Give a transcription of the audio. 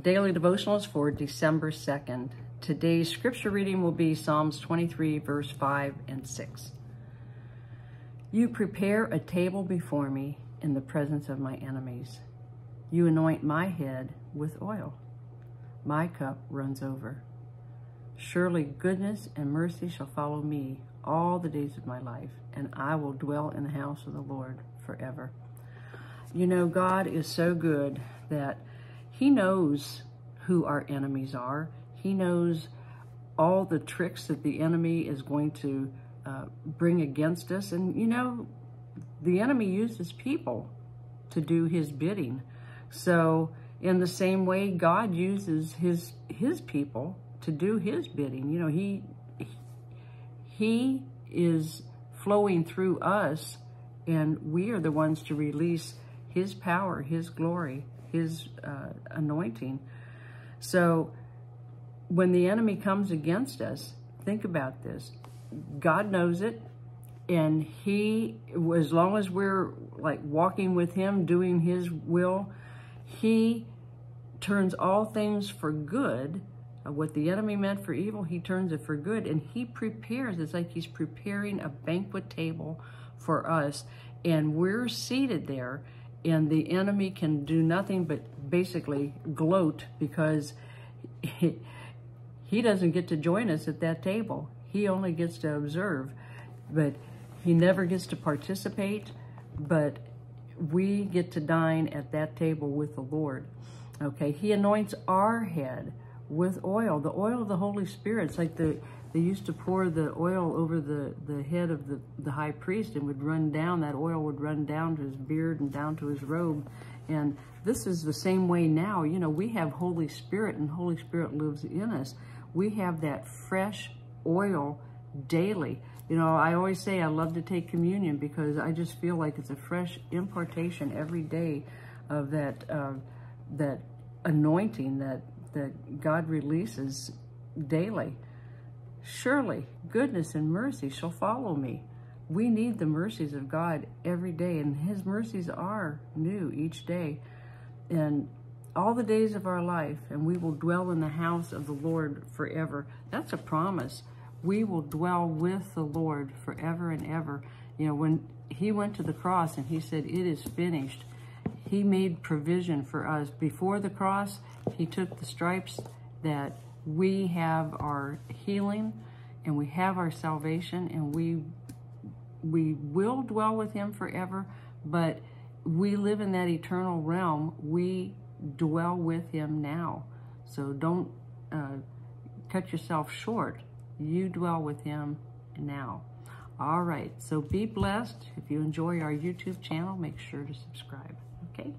daily devotionals for December 2nd. Today's scripture reading will be Psalms 23, verse 5 and 6. You prepare a table before me in the presence of my enemies. You anoint my head with oil. My cup runs over. Surely goodness and mercy shall follow me all the days of my life, and I will dwell in the house of the Lord forever. You know, God is so good that he knows who our enemies are. He knows all the tricks that the enemy is going to uh, bring against us. And, you know, the enemy uses people to do his bidding. So in the same way, God uses his, his people to do his bidding. You know, he, he is flowing through us and we are the ones to release his power, his glory, his uh, anointing. So when the enemy comes against us, think about this. God knows it. And he, as long as we're like walking with him, doing his will, he turns all things for good. Uh, what the enemy meant for evil, he turns it for good. And he prepares, it's like he's preparing a banquet table for us. And we're seated there and the enemy can do nothing but basically gloat because he, he doesn't get to join us at that table. He only gets to observe, but he never gets to participate, but we get to dine at that table with the Lord. Okay, he anoints our head with oil, the oil of the Holy Spirit. It's like the they used to pour the oil over the, the head of the, the high priest and would run down, that oil would run down to his beard and down to his robe. And this is the same way now. You know, we have Holy Spirit and Holy Spirit lives in us. We have that fresh oil daily. You know, I always say I love to take communion because I just feel like it's a fresh impartation every day of that uh, that anointing that that God releases daily. Surely goodness and mercy shall follow me. We need the mercies of God every day, and his mercies are new each day. And all the days of our life, and we will dwell in the house of the Lord forever. That's a promise. We will dwell with the Lord forever and ever. You know, when he went to the cross and he said, it is finished, he made provision for us. Before the cross, he took the stripes that we have our healing and we have our salvation and we we will dwell with him forever, but we live in that eternal realm. We dwell with him now. So don't uh, cut yourself short. You dwell with him now. All right, so be blessed. If you enjoy our YouTube channel, make sure to subscribe, okay?